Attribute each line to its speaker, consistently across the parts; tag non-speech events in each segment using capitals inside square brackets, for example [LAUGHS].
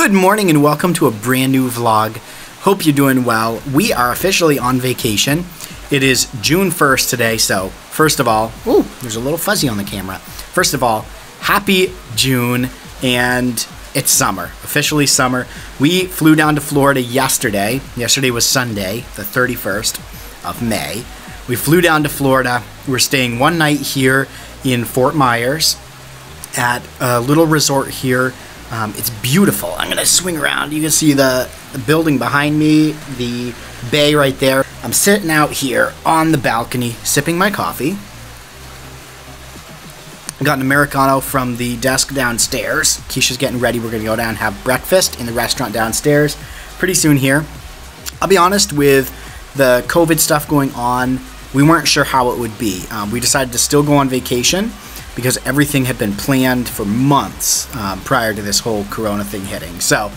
Speaker 1: Good morning and welcome to a brand new vlog. Hope you're doing well. We are officially on vacation. It is June 1st today, so first of all, ooh, there's a little fuzzy on the camera. First of all, happy June and it's summer, officially summer. We flew down to Florida yesterday. Yesterday was Sunday, the 31st of May. We flew down to Florida. We're staying one night here in Fort Myers at a little resort here. Um, it's beautiful. I'm gonna swing around. You can see the, the building behind me, the bay right there. I'm sitting out here on the balcony, sipping my coffee. I got an Americano from the desk downstairs. Keisha's getting ready. We're gonna go down and have breakfast in the restaurant downstairs pretty soon here. I'll be honest with the COVID stuff going on, we weren't sure how it would be. Um, we decided to still go on vacation because everything had been planned for months um, prior to this whole corona thing hitting. So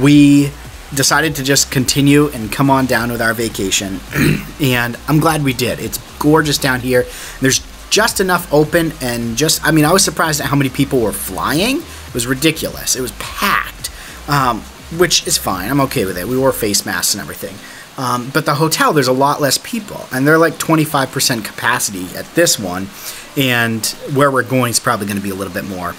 Speaker 1: we decided to just continue and come on down with our vacation. [CLEARS THROAT] and I'm glad we did. It's gorgeous down here. There's just enough open and just, I mean, I was surprised at how many people were flying. It was ridiculous. It was packed, um, which is fine. I'm okay with it. We wore face masks and everything. Um, but the hotel, there's a lot less people, and they're like 25% capacity at this one, and where we're going is probably going to be a little bit more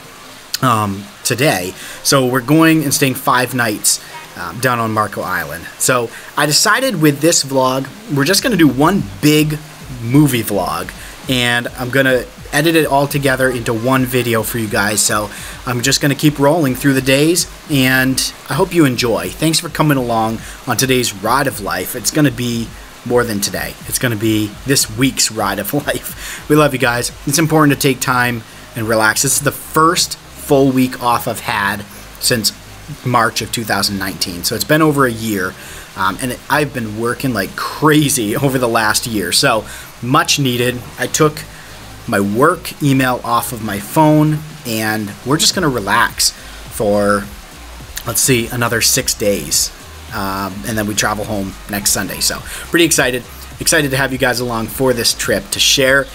Speaker 1: um, today. So we're going and staying five nights um, down on Marco Island. So I decided with this vlog, we're just going to do one big movie vlog, and I'm going to edit it all together into one video for you guys. So I'm just going to keep rolling through the days, and I hope you enjoy. Thanks for coming along on today's Ride of Life. It's going to be more than today. It's going to be this week's Ride of [LAUGHS] Life. We love you guys. It's important to take time and relax. This is the first full week off I've had since March of 2019. So it's been over a year. Um, and I've been working like [LAUGHS] crazy over the last year. So much needed. I took my work email off of my phone, and we're just going to relax for, let's see, another six days. Um, and then we travel home next Sunday. So, pretty excited. Excited to have you guys along for this trip to share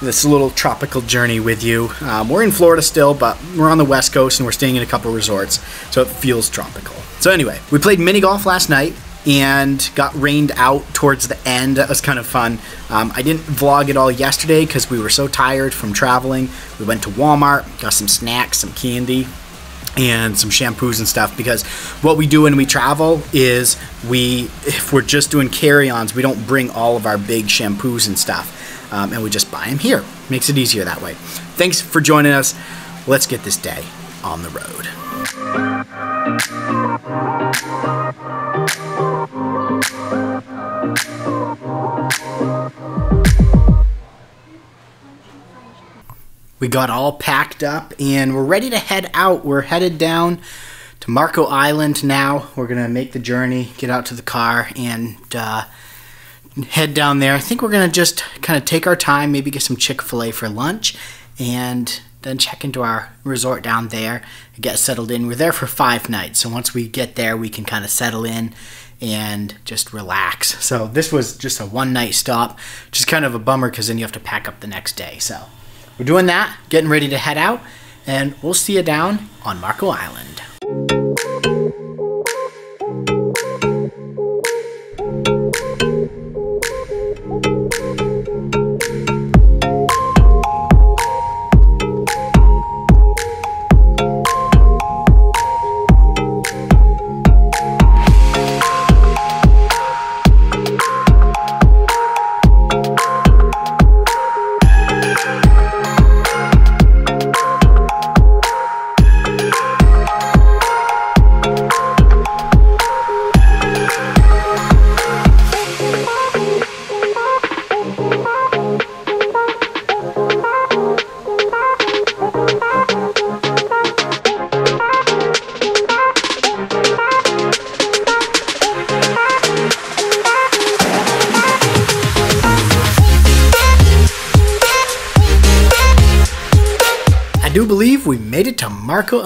Speaker 1: this little tropical journey with you. Um, we're in Florida still, but we're on the West Coast and we're staying in a couple resorts, so it feels tropical. So, anyway, we played mini golf last night and got rained out towards the end. That was kind of fun. Um, I didn't vlog at all yesterday because we were so tired from traveling. We went to Walmart, got some snacks, some candy, and some shampoos and stuff because what we do when we travel is we if we're just doing carry-ons we don't bring all of our big shampoos and stuff um, and we just buy them here makes it easier that way thanks for joining us let's get this day on the road We got all packed up and we're ready to head out. We're headed down to Marco Island now. We're going to make the journey, get out to the car, and uh, head down there. I think we're going to just kind of take our time, maybe get some Chick fil A for lunch, and then check into our resort down there get settled in. We're there for five nights, so once we get there, we can kind of settle in and just relax. So this was just a one night stop, just kind of a bummer because then you have to pack up the next day. So we're doing that, getting ready to head out, and we'll see you down on Marco Island.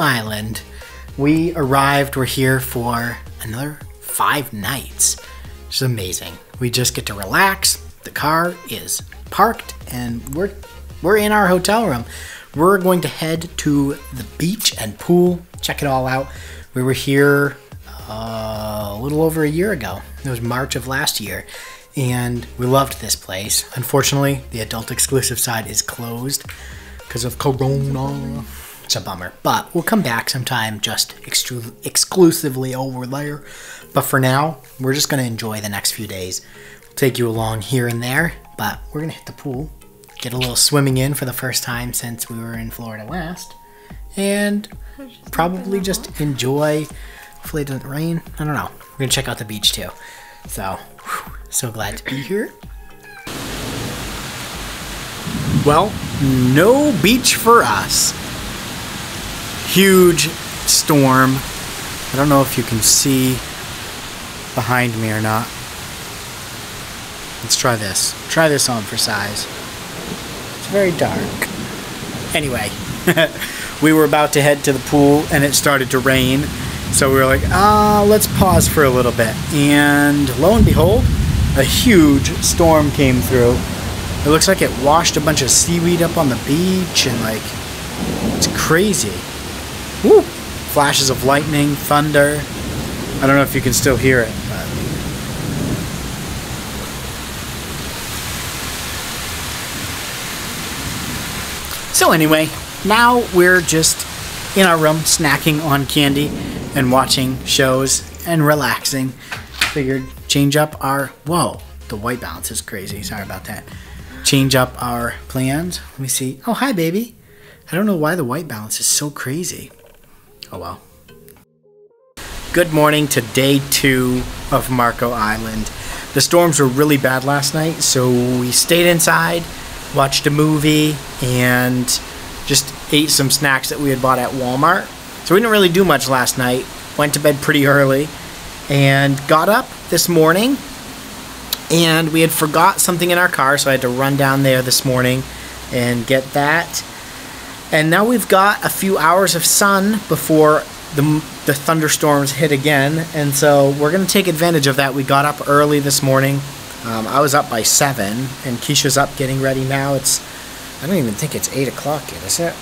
Speaker 1: Island. We arrived, we're here for another five nights. It's amazing. We just get to relax. The car is parked and we're we're in our hotel room. We're going to head to the beach and pool, check it all out. We were here uh, a little over a year ago. It was March of last year, and we loved this place. Unfortunately, the adult exclusive side is closed because of Corona. It's a bummer, but we'll come back sometime just extru- exclusively over there. But for now, we're just gonna enjoy the next few days. We'll take you along here and there, but we're gonna hit the pool, get a little swimming in for the first time since we were in Florida last, and probably just enjoy. Hopefully, it doesn't rain. I don't know. We're gonna check out the beach too. So, whew, so glad to be here. Well, no beach for us. Huge storm. I don't know if you can see behind me or not. Let's try this. Try this on for size. It's very dark. Anyway, [LAUGHS] we were about to head to the pool and it started to rain. So we were like, ah, let's pause for a little bit. And lo and behold, a huge storm came through. It looks like it washed a bunch of seaweed up on the beach and like, it's crazy. Woo! Flashes of lightning, thunder. I don't know if you can still hear it. But. So anyway, now we're just in our room snacking on candy and watching shows and relaxing. Figured change up our whoa, the white balance is crazy. Sorry about that. Change up our plans. Let me see. Oh hi baby. I don't know why the white balance is so crazy. Oh well. Good morning to day two of Marco Island. The storms were really bad last night, so we stayed inside, watched a movie, and just ate some snacks that we had bought at Walmart. So we didn't really do much last night. Went to bed pretty early and got up this morning and we had forgot something in our car, so I had to run down there this morning and get that. And now we've got a few hours of sun before the, the thunderstorms hit again, and so we're going to take advantage of that. We got up early this morning. Um, I was up by 7, and Keisha's up getting ready now. It's, I don't even think it's 8 o'clock yet, is it?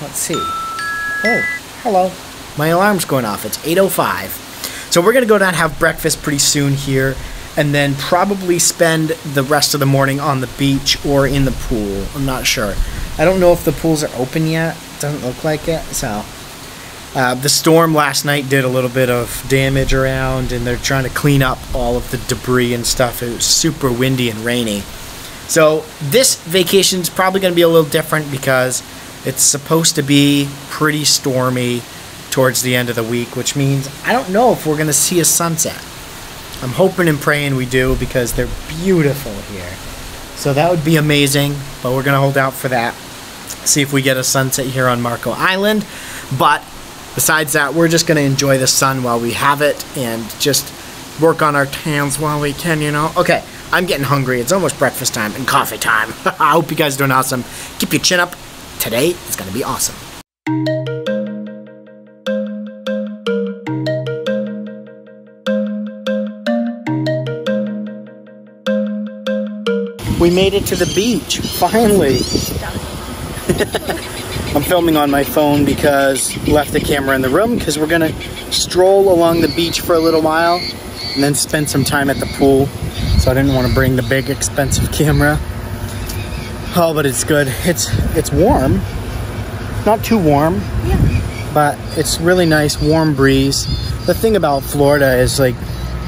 Speaker 1: Let's see. Oh, hello. My alarm's going off. It's 8.05. So we're going to go down and have breakfast pretty soon here, and then probably spend the rest of the morning on the beach or in the pool. I'm not sure. I don't know if the pools are open yet. Doesn't look like it. So uh, the storm last night did a little bit of damage around, and they're trying to clean up all of the debris and stuff. It was super windy and rainy. So this vacation is probably going to be a little different because it's supposed to be pretty stormy towards the end of the week, which means I don't know if we're going to see a sunset. I'm hoping and praying we do because they're beautiful here. So that would be amazing, but we're going to hold out for that. See if we get a sunset here on Marco Island. But besides that, we're just going to enjoy the sun while we have it and just work on our tans while we can, you know? Okay, I'm getting hungry. It's almost breakfast time and coffee time. [LAUGHS] I hope you guys are doing awesome. Keep your chin up. Today is going to be awesome. Made it to the beach, finally. [LAUGHS] I'm filming on my phone because left the camera in the room because we're gonna stroll along the beach for a little while and then spend some time at the pool. So I didn't want to bring the big expensive camera. Oh, but it's good. It's it's warm. Not too warm.
Speaker 2: Yeah.
Speaker 1: But it's really nice, warm breeze. The thing about Florida is like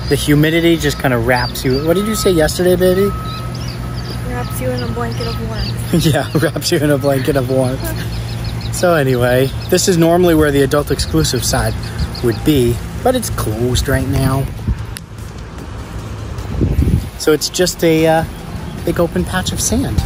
Speaker 1: the humidity just kind of wraps you. What did you say yesterday, baby?
Speaker 2: You in a blanket of warmth. [LAUGHS]
Speaker 1: yeah, [LAUGHS] wraps you in a blanket of warmth. so anyway, this is normally where the adult exclusive side would be, but it's closed right now. So it's just a uh, big open patch of sand.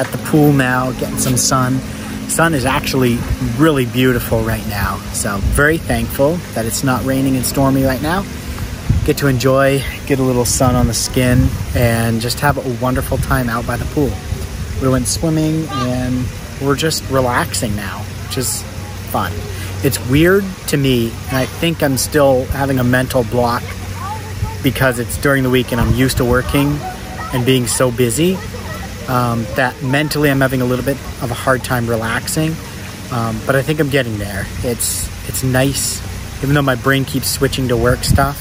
Speaker 1: At the pool now, getting some sun. Sun is actually really beautiful right now. So very thankful that it's not raining and stormy right now. Get to enjoy, get a little sun on the skin, and just have a wonderful time out by the pool. We went swimming and we're just relaxing now, which is fun. It's weird to me, and I think I'm still having a mental block because it's during the week and I'm used to working and being so busy um, that mentally I'm having a little bit of a hard time relaxing. Um, but I think I'm getting there. It's it's nice, even though my brain keeps switching to work stuff.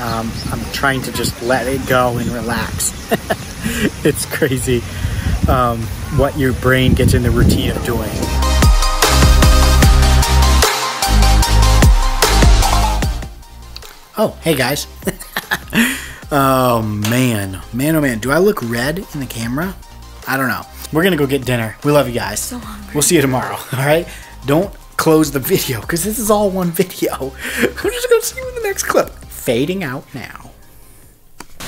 Speaker 1: Um, I'm trying to just let it go and relax. [LAUGHS] it's crazy um, what your brain gets in the routine of doing. Oh, hey guys. [LAUGHS] oh man, man, oh man, do I look red in the camera? I don't know. We're gonna go get dinner. We love you guys.
Speaker 2: So hungry.
Speaker 1: We'll see you tomorrow. [LAUGHS] All right. Don't close the video because this is all one video. [LAUGHS] We're just gonna see you in the next clip. Fading out now.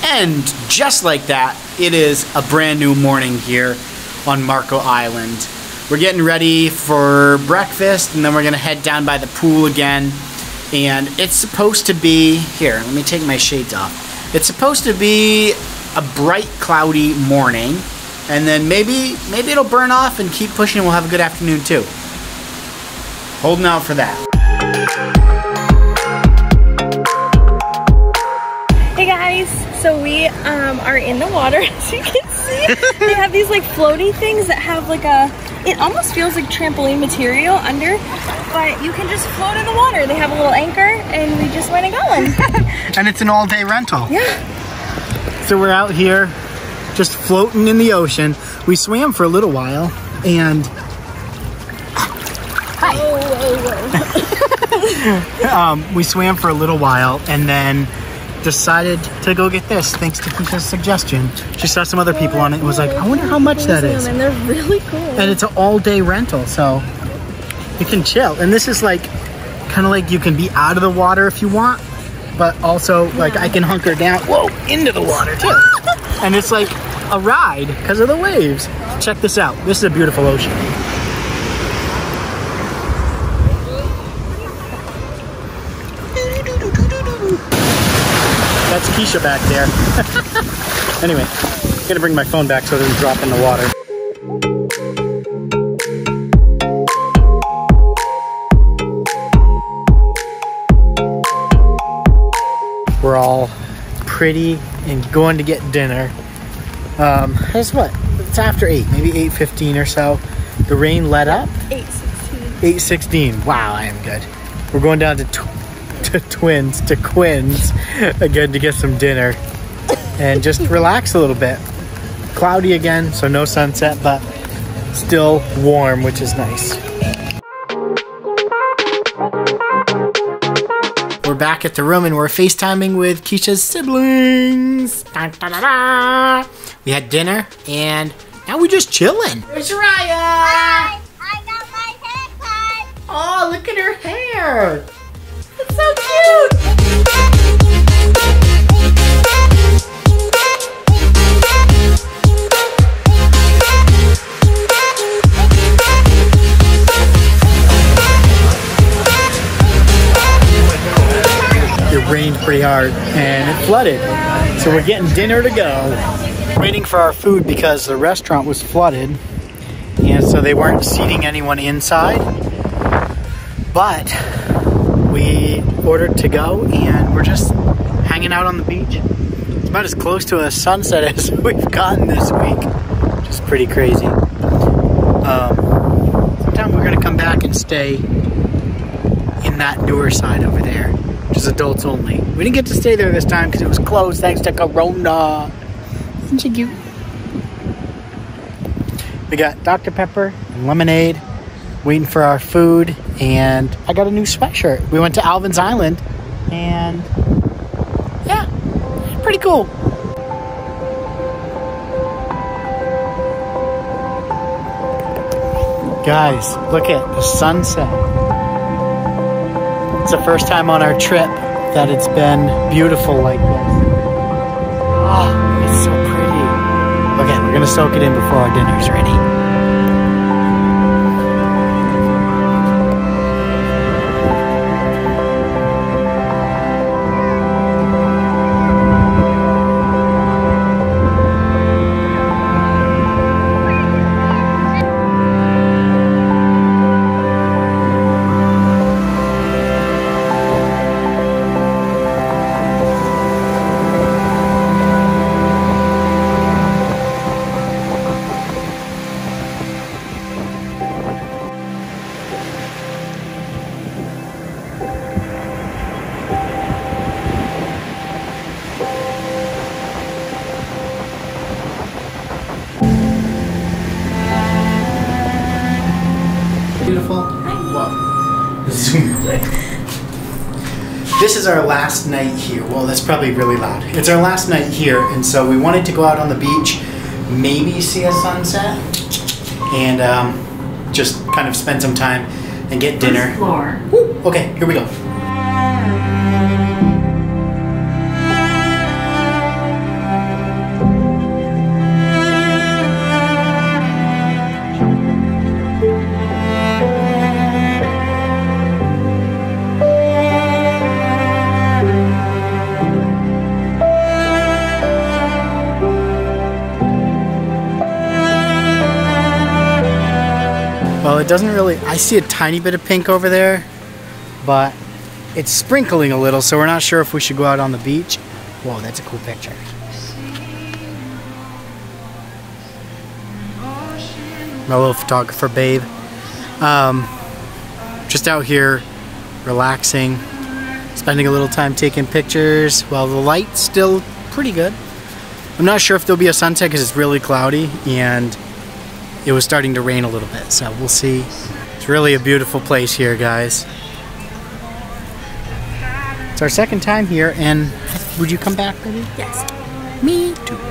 Speaker 1: And just like that, it is a brand new morning here on Marco Island. We're getting ready for breakfast and then we're gonna head down by the pool again. And it's supposed to be, here, let me take my shades off. It's supposed to be a bright, cloudy morning. And then maybe, maybe it'll burn off and keep pushing we'll have a good afternoon too. Holding out for that.
Speaker 2: Hey guys, so we um, are in the water [LAUGHS] as you can see. they have these like floaty things that have like a, it almost feels like trampoline material under, but you can just float in the water. They have a little anchor and we just went and going. [LAUGHS]
Speaker 1: And it's an all day rental.
Speaker 2: yeah.
Speaker 1: So we're out here just floating in the ocean. We swam for a little while and
Speaker 2: whoa. [LAUGHS]
Speaker 1: um, we swam for a little while and then decided to go get this thanks to Keisha's suggestion. She saw some other people on it and was like, I wonder how much that is.
Speaker 2: And they're really cool.
Speaker 1: And it's an all day rental, so you can chill. And this is like kind of like you can be out of the water if you want, but also like I can hunker down, whoa, into the water too. [LAUGHS] and it's like a ride because of the waves. Check this out. This is a beautiful ocean. That's Keisha back there. [LAUGHS] anyway, I'm gonna bring my phone back so it doesn't drop in the water. We're all pretty and going to get dinner. Um, it's what? It's after eight, maybe eight fifteen or so. The rain let up.
Speaker 2: 816.
Speaker 1: Eight sixteen. Wow, I am good. We're going down to tw- to Twins to Quinn's [LAUGHS] again to get some dinner and just [LAUGHS] relax a little bit. Cloudy again, so no sunset, but still warm, which is nice. We're back at the room and we're FaceTiming with Keisha's siblings. Da, da, da. We had dinner and now we're just chilling. There's Raya.
Speaker 3: I got my haircut.
Speaker 1: Oh, look at her hair. It's so cute. It rained pretty hard and it flooded. So we're getting dinner to go. Waiting for our food because the restaurant was flooded and so they weren't seating anyone inside. But we ordered to go and we're just hanging out on the beach. It's about as close to a sunset [LAUGHS] as we've gotten this week, which is pretty crazy. Um, sometime we're gonna come back and stay in that newer side over there, which is adults only. We didn't get to stay there this time because it was closed thanks to Corona. Isn't she cute? We got Dr. Pepper and lemonade, waiting for our food, and I got a new sweatshirt. We went to Alvin's Island, and yeah, pretty cool. Guys, look at the sunset. It's the first time on our trip that it's been beautiful like this. Oh, Okay, we're gonna soak it in before our dinner's ready. Is our last night here. Well, that's probably really loud. It's our last night here, and so we wanted to go out on the beach, maybe see a sunset, and um, just kind of spend some time and get dinner.
Speaker 4: Floor.
Speaker 1: Woo, Okay, here we go. It doesn't really. I see a tiny bit of pink over there, but it's sprinkling a little, so we're not sure if we should go out on the beach. Whoa, that's a cool picture. My little photographer babe. Um, just out here relaxing, spending a little time taking pictures while the light's still pretty good. I'm not sure if there'll be a sunset because it's really cloudy and it was starting to rain a little bit, so we'll see. It's really a beautiful place here, guys. It's our second time here, and would you come back, baby?
Speaker 2: Yes.
Speaker 1: Me too.